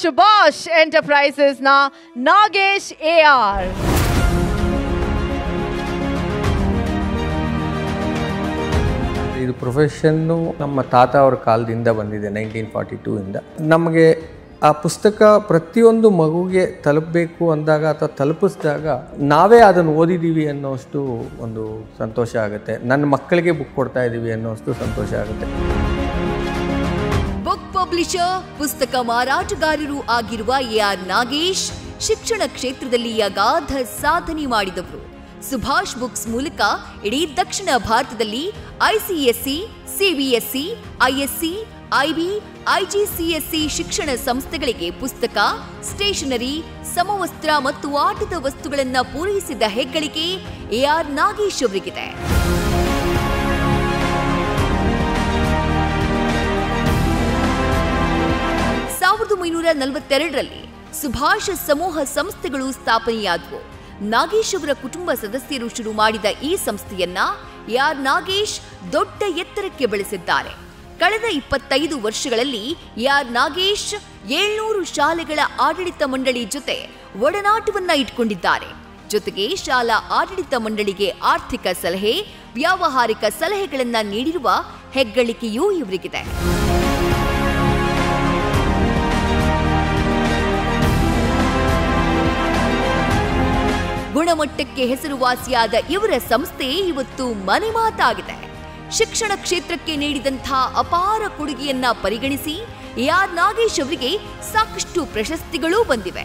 ಶುಭಾಷ್ ಎಂಟರ್ಪ್ರೈಸಸ್ನ Nagesh A R ಇದು profession ನಮ್ಮ ತಾತ ಅವ್ರ ಕಾಲದಿಂದ ಬಂದಿದೆ ನೈನ್ಟೀನ್ ಫಾರ್ಟಿ ಟೂ ಇಂದ. ನಮಗೆ ಆ ಪುಸ್ತಕ ಪ್ರತಿಯೊಂದು ಮಗುಗೆ ತಲುಪಬೇಕು ಅಂದಾಗ ಅಥವಾ ತಲುಪಿಸಿದಾಗ ನಾವೇ ಅದನ್ನು ಓದಿದ್ದೀವಿ ಅನ್ನೋಷ್ಟು ಒಂದು ಸಂತೋಷ ಆಗುತ್ತೆ. ನನ್ನ ಮಕ್ಕಳಿಗೆ ಬುಕ್ ಕೊಡ್ತಾ ಇದ್ದೀವಿ ಅನ್ನೋಷ್ಟು ಸಂತೋಷ ಆಗುತ್ತೆ. ಪಬ್ಲಿಷರ್, ಪುಸ್ತಕ ಮಾರಾಟಗಾರರು ಆಗಿರುವ ಎ ಆರ್ ನಾಗೇಶ್ ಶಿಕ್ಷಣ ಕ್ಷೇತ್ರದಲ್ಲಿ ಅಗಾಧ ಸಾಧನೆ ಮಾಡಿದವರು. ಸುಭಾಷ್ ಬುಕ್ಸ್ ಮೂಲಕ ಇಡೀ ದಕ್ಷಿಣ ಭಾರತದಲ್ಲಿ ICSE CBSE ISC IB IGCSE ಶಿಕ್ಷಣ ಸಂಸ್ಥೆಗಳಿಗೆ ಪುಸ್ತಕ, ಸ್ಟೇಷನರಿ, ಸಮವಸ್ತ್ರ ಮತ್ತು ಆಟದ ವಸ್ತುಗಳನ್ನು ಪೂರೈಸಿದ ಹೆಗ್ಗಳಿಕೆ ಎ ಆರ್ ನಾಗೇಶ್ ಅವರಿಗಿದೆ. ಒಂಬೈನೂರ ನಲವತ್ತೆರಡರಲ್ಲಿ ಸುಭಾಷ ಸಮೂಹ ಸಂಸ್ಥೆಗಳು ಸ್ಥಾಪನೆಯಾದವು. ನಾಗೇಶ್ ಅವರ ಕುಟುಂಬ ಸದಸ್ಯರು ಶುರು ಮಾಡಿದ ಈ ಸಂಸ್ಥೆಯನ್ನ ಯಾರ್ ನಾಗೇಶ್ ದೊಡ್ಡ ಎತ್ತರಕ್ಕೆ ಬೆಳೆಸಿದ್ದಾರೆ. ಕಳೆದ ಇಪ್ಪತ್ತೈದು ವರ್ಷಗಳಲ್ಲಿ ಯಾರ್ ನಾಗೇಶ್ ಏಳ್ನೂರು ಶಾಲೆಗಳ ಆಡಳಿತ ಮಂಡಳಿ ಜೊತೆ ಒಡನಾಟವನ್ನ ಇಟ್ಕೊಂಡಿದ್ದಾರೆ. ಜೊತೆಗೆ ಶಾಲಾ ಆಡಳಿತ ಮಂಡಳಿಗೆ ಆರ್ಥಿಕ ಸಲಹೆ, ವ್ಯಾವಹಾರಿಕ ಸಲಹೆಗಳನ್ನ ನೀಡಿರುವ ಹೆಗ್ಗಳಿಕೆಯೂ ಇವರಿಗಿದೆ. ಗುಣಮಟ್ಟಕ್ಕೆ ಹೆಸರುವಾಸಿಯಾದ ಇವರ ಸಂಸ್ಥೆ ಇವತ್ತು ಮನೆ ಮಾತಾಗಿದೆ. ಶಿಕ್ಷಣ ಕ್ಷೇತ್ರಕ್ಕೆ ನೀಡಿದಂಥ ಅಪಾರ ಕೊಡುಗೆಯನ್ನ ಪರಿಗಣಿಸಿ ಆರ್ ನಾಗೇಶ್ ಅವರಿಗೆ ಸಾಕಷ್ಟು ಪ್ರಶಸ್ತಿಗಳು ಬಂದಿವೆ.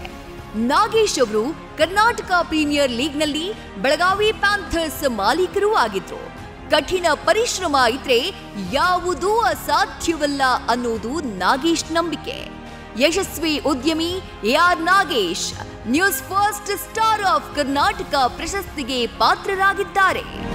ನಾಗೇಶ್ ಅವರು ಕರ್ನಾಟಕ ಪ್ರೀಮಿಯರ್ ಲೀಗ್ನಲ್ಲಿ ಬೆಳಗಾವಿ ಪ್ಯಾಂಥರ್ಸ್ ಮಾಲೀಕರೂ ಆಗಿದ್ರು. ಕಠಿಣ ಪರಿಶ್ರಮ ಇದ್ರೆ ಯಾವುದೂ ಅಸಾಧ್ಯವಲ್ಲ ಅನ್ನೋದು ನಾಗೇಶ್ ನಂಬಿಕೆ. ಯಶಸ್ವಿ ಉದ್ಯಮಿ AR Nagesh news first star of Karnataka ಪ್ರಶಸ್ತಿಗೆ ಪಾತ್ರರಾಗಿದ್ದಾರೆ.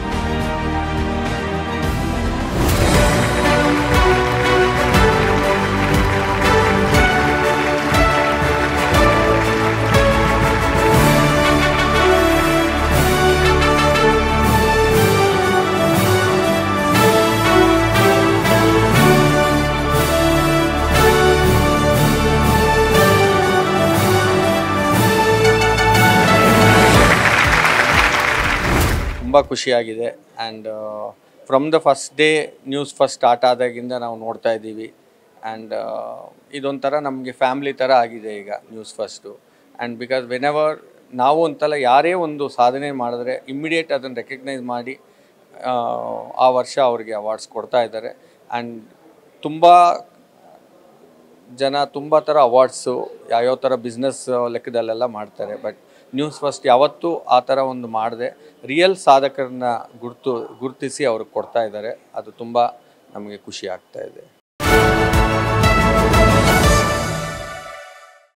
ತುಂಬ ಖುಷಿಯಾಗಿದೆ. And from the first day news first start ಆದಾಗಿಂದ ನಾವು ನೋಡ್ತಾ ಇದ್ದೀವಿ. ಆ್ಯಂಡ್ ಇದೊಂಥರ ನಮಗೆ ಫ್ಯಾಮ್ಲಿ ಥರ ಆಗಿದೆ ಈಗ news first and because whenever ನಾವು ಅಂತಲ್ಲ ಯಾರೇ ಒಂದು ಸಾಧನೆ ಮಾಡಿದ್ರೆ ಇಮ್ಮಿಡಿಯೇಟ್ ಅದನ್ನು ರೆಕಗ್ನೈಸ್ ಮಾಡಿ, ಆ ವರ್ಷ ಅವ್ರಿಗೆ ಅವಾರ್ಡ್ಸ್ ಕೊಡ್ತಾ ಇದ್ದಾರೆ. ಆ್ಯಂಡ್ ತುಂಬ ಜನ ತುಂಬ ಥರ ಅವಾರ್ಡ್ಸು ಯಾವ್ಯಾವ ಥರ ಬಿಸ್ನೆಸ್ ಲೆಕ್ಕದಲ್ಲೆಲ್ಲ ಮಾಡ್ತಾರೆ. ಬಟ್ ನ್ಯೂಸ್ ಫಸ್ಟ್ ಯಾವತ್ತೂ ಆ ಥರ ಒಂದು ಮಾಡದೆ ರಿಯಲ್ ಸಾಧಕರನ್ನ ಗುರುತು, ಗುರುತಿಸಿ ಅವ್ರಿಗೆ ಕೊಡ್ತಾ ಇದ್ದಾರೆ. ಅದು ತುಂಬ ನಮಗೆ ಖುಷಿ ಆಗ್ತಾ ಇದೆ.